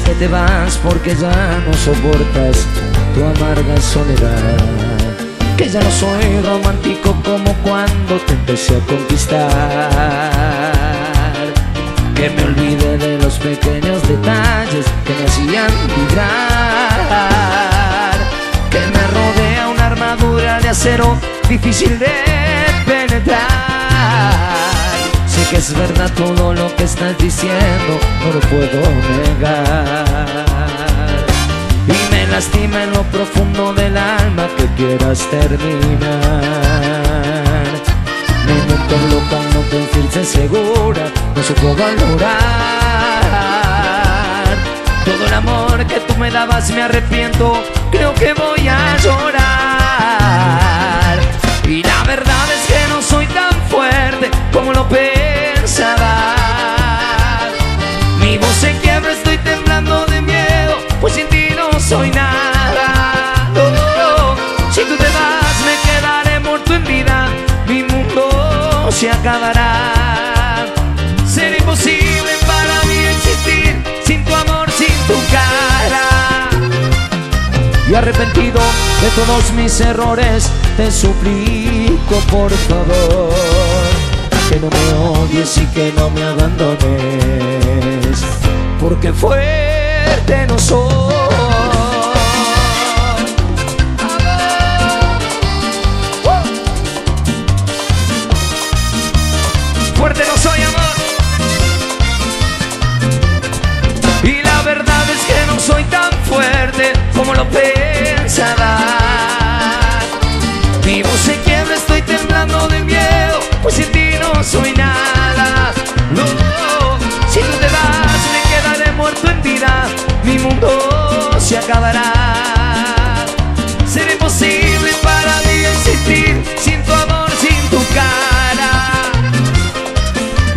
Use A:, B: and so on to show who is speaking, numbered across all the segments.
A: Que te vas porque ya no soportas tu amarga soledad. Que ya no soy romántico como cuando te empecé a conquistar. Que me olvide de los pequeños detalles que me hacían vibrar. Que me rodea una armadura de acero difícil de penetrar. Que es verdad todo lo que estás diciendo, no lo puedo negar. Y me lastima en lo profundo del alma que quieras terminar. Me meto loca no sentirse segura, no supo valorar. Todo el amor que tú me dabas me arrepiento, creo que voy a llorar. Y la verdad es que no soy tan fuerte como lo pensaba. Se acabará. Será imposible para mí existir sin tu amor, sin tu cara. Y arrepentido de todos mis errores, te suplico por favor que no me odies y que no me abandones, porque fuerte no soy. Fuerte no soy, amor. Y la verdad es que no soy tan fuerte como lo pensaba.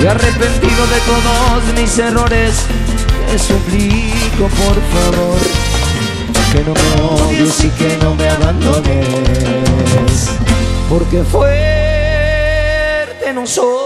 A: Y arrepentido de todos mis errores, te suplico por favor que no me odies y que no me abandones, porque fuerte no soy.